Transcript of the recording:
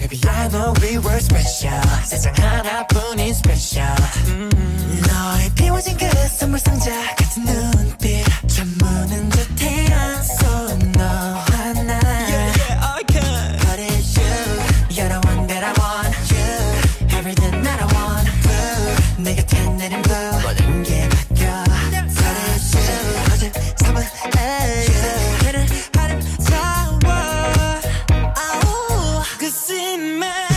Baby, I know we were special. 세상 하나뿐인 special. Mm -hmm. 너의 비워진 그 선물 상자 같은 눈빛. 참 무는 듯해, I'm so 너와 나. Yeah, yeah, I can. But it's you. You're the one that I want. You. Everything that I want. Ooh. 내가. 곁에 in my